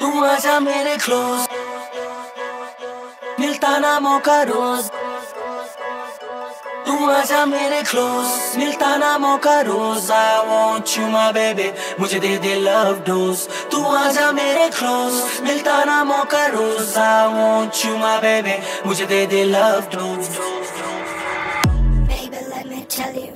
तू आजा मेरे क्लोज मिलता ना मौका रोज। तू आजा मेरे क्लोज मिलता ना मौका रोज। I want you my baby मुझे दे दे लव डोज तू आजा मेरे क्लोज मिलता ना मौका रोज। I want you my baby मुझे दे दे love dose Baby, let me tell you.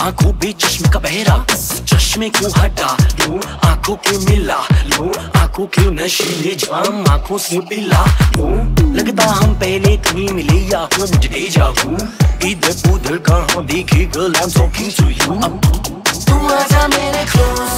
आँखों पे चश्मे का बहरा, चश्मे क्यों हटा? लो, आँखों क्यों मिला, लो, आँखों क्यों नशीले जाम आँखों से पिला, लो। लगता हम पहले कहीं मिले या फिर मुझे जाऊ इधर उधर कहाँ देखे girl I am talking to you तू आजा मेरे close